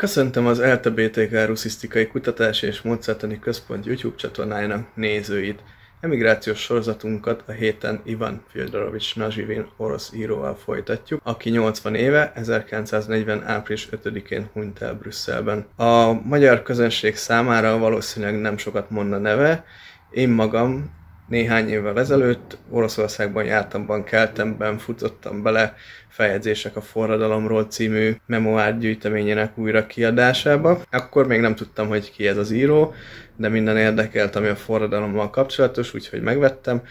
Köszöntöm az ELTE BTK Ruszisztikai Kutatási és Módszertani Központ YouTube csatornájának nézőit. Emigrációs sorozatunkat a héten Ivan Fyodorovics Nazsivin orosz íróval folytatjuk, aki 80 éve, 1940. április 5-én hunyt el Brüsszelben. A magyar közönség számára valószínűleg nem sokat mond a neve, én magam néhány évvel ezelőtt Oroszországban jártam, keltemben futottam bele feljegyzések a forradalomról című memoár gyűjteményének újra kiadásába. Akkor még nem tudtam, hogy ki ez az író, de minden érdekelt, ami a forradalommal kapcsolatos, úgyhogy megvettem.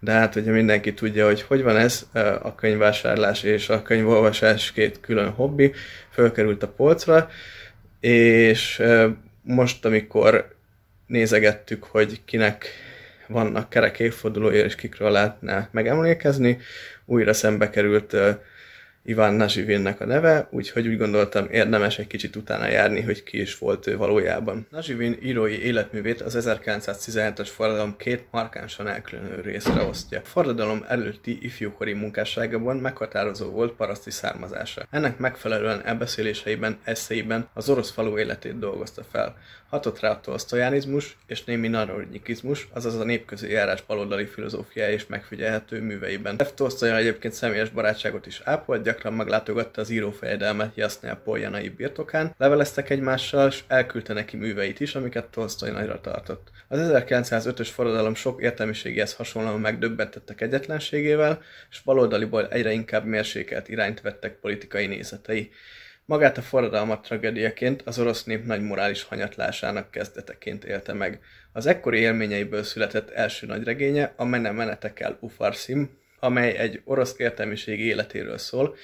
De hát ugye mindenki tudja, hogy hogy van ez, a könyvvásárlás és a könyvolvasás két külön hobbi, fölkerült a polcra, és most, amikor nézegettük, hogy kinek vannak kerek évfordulója, és kikről lehetne megemlékezni. Újra szembe került Iván Nazsivinnek a neve, úgyhogy úgy gondoltam érdemes egy kicsit utána járni, hogy ki is volt ő valójában. Nazsivin írói életművét az 1917-es forradalom két markánsan elkülönülő részre osztja. A forradalom előtti ifjúkori munkásságában meghatározó volt paraszti származása. Ennek megfelelően elbeszéléseiben, eszéiben az orosz falu életét dolgozta fel. Hatott rá a tolsztojanizmus és némi narodnikizmus, azaz a népközi járás baloldali filozófiája is megfigyelhető műveiben. F. Tolsztoyan egyébként személyes barátságot is ápolt, gyakran meglátogatta az írófejedelmet Jasznál poljanai birtokán, leveleztek egymással, és elküldte neki műveit is, amiket Tolstoy nagyra tartott. Az 1905-ös forradalom sok értelmiségihez hasonlóan megdöbbentettek egyetlenségével, és baloldaliból egyre inkább mérsékelt irányt vettek politikai nézetei. Magát a forradalmat tragédiaként az orosz nép nagy morális hanyatlásának kezdeteként élte meg. Az ekkori élményeiből született első nagyregénye, a Mene Menetekel Ufarsim, amely egy orosz értelmiség életéről szól,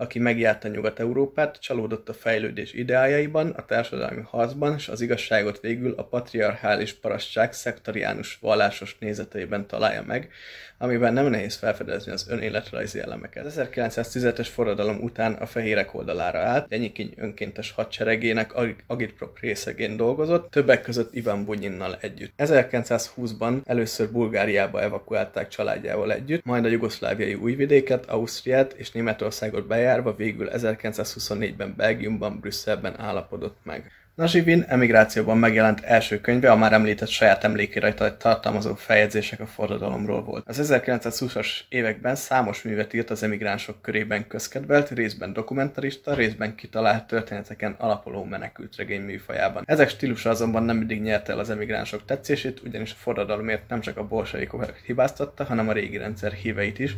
aki megjárta Nyugat-Európát, csalódott a fejlődés ideájaiban, a társadalmi harcban, és az igazságot végül a patriarchális parasztság szektariánus vallásos nézeteiben találja meg, amiben nem nehéz felfedezni az önéletrajzi elemeket. Az 1910-es forradalom után a fehérek oldalára állt, Gyenyikiny önkéntes hadseregének agitprop részegén dolgozott, többek között Ivan Bunyinnal együtt. 1920-ban először Bulgáriába evakuálták családjával együtt, majd a jugoszláviai újvidéket, Ausztriát és Németországot bejárva végül 1924-ben Belgiumban, Brüsszelben állapodott meg. Nazsivin emigrációban megjelent első könyve a már említett saját emlékirajta tartalmazó feljegyzések a forradalomról volt. Az 1920-as években számos művet írt az emigránsok körében közkedvelt, részben dokumentarista, részben kitalált történeteken alapuló menekültregény műfajában. Ezek stílusa azonban nem mindig nyerte el az emigránsok tetszését, ugyanis a forradalomért nem csak a bolsaikokat hibáztatta, hanem a régi rendszer híveit is,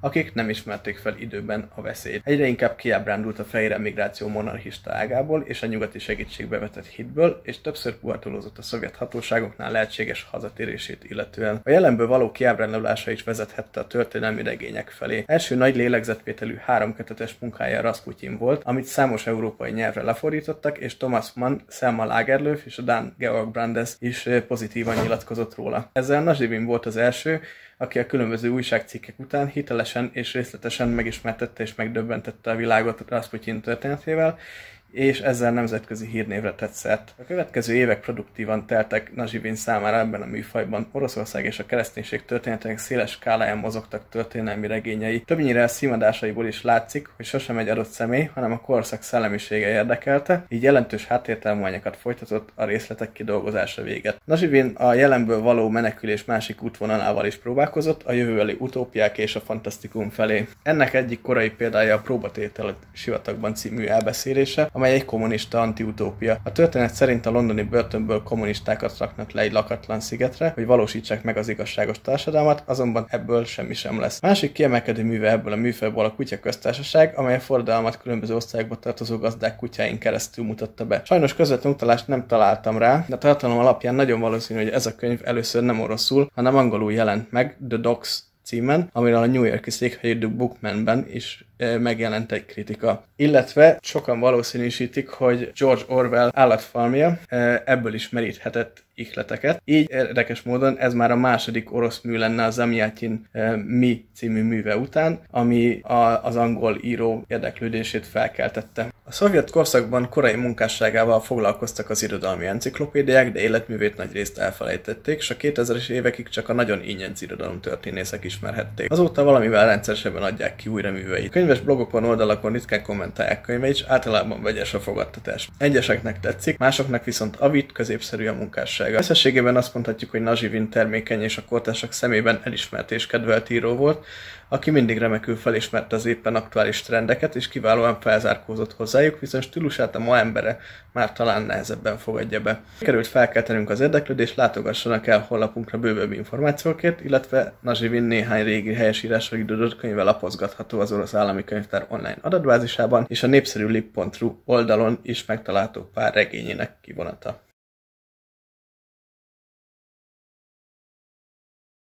akik nem ismerték fel időben a veszélyt. Egyre inkább kiábrándult a fehér emigráció monarchista ágából és a nyugati segítségbe vetett hitből, és többször puhatolózott a szovjet hatóságoknál lehetséges hazatérését illetően. A jelenből való kiábrándulása is vezethette a történelmi regények felé. Első nagy lélegzetvételű háromkötetes munkája Rasputin volt, amit számos európai nyelvre lefordítottak, és Thomas Mann, Selma Lagerlöf és a Dan Georg Brandes is pozitívan nyilatkozott róla. Ezzel Nazsivin volt az első, aki a különböző újságcikkek után hitelesen és részletesen megismertette és megdöbbentette a világot Rasputin történetével, és ezzel nemzetközi hírnévre tett szert. A következő évek produktívan teltek Nazsivin számára ebben a műfajban. Oroszország és a kereszténység történetének széles skáláján mozogtak történelmi regényei. Többnyire a szímadásaiból is látszik, hogy sosem egy adott személy, hanem a korszak szellemisége érdekelte, így jelentős háttértelmányokat folytatott a részletek kidolgozása véget. Nazsivin a jelenből való menekülés másik útvonalával is próbálkozott, a jövőbeli utópiák és a fantasztikum felé. Ennek egyik korai példája a próbatétel sivatagban című elbeszélése, amely egy kommunista antiutópia. A történet szerint a londoni börtönből kommunistákat raknak le egy lakatlan szigetre, hogy valósítsák meg az igazságos társadalmat, azonban ebből semmi sem lesz. Másik kiemelkedő műve ebből a műfajból a kutya köztársaság, amely a forradalmat különböző osztályokba tartozó gazdák kutyáin keresztül mutatta be. Sajnos közvetlen utalást nem találtam rá, de a tartalom alapján nagyon valószínű, hogy ez a könyv először nem oroszul, hanem angolul jelent meg, The Dogs címen, amiről a New Yorki székhelyű The Bookman-ben is megjelent egy kritika. Illetve sokan valószínűsítik, hogy George Orwell állatfalmja ebből is meríthetett ihleteket. Így érdekes módon ez már a második orosz mű lenne az Amiatin Mi című műve után, ami a, az angol író érdeklődését felkeltette. A szovjet korszakban korai munkásságával foglalkoztak az irodalmi enciklopédiák, de életművét nagy elfelejtették, és a 2000-es évekig csak a nagyon ingyenc irodalom történészek ismerhették. Azóta valamivel rendszeresebben adják ki újra műveit. Könyves blogokon, oldalakon ritkán kommentálják könyveit, és általában vegyes a fogadtatás. Egyeseknek tetszik, másoknak viszont avit, középszerű a munkássága. Összességében azt mondhatjuk, hogy Nazsivin termékeny és a kortársak szemében elismert és kedvelt író volt, aki mindig remekül felismerte az éppen aktuális trendeket, és kiválóan felzárkózott hozzájuk, viszont stílusát a ma embere már talán nehezebben fogadja be. Került felkeltenünk az érdeklődést, látogassanak el honlapunkra bővebb információkért, illetve Nazsivin néhány régi helyesírásra idődött könyve lapozgatható az orosz állami könyvtár online adatbázisában, és a népszerű lip.ru oldalon is megtalálható pár regényének kivonata.